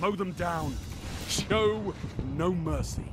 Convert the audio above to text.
Mow them down. Show no mercy.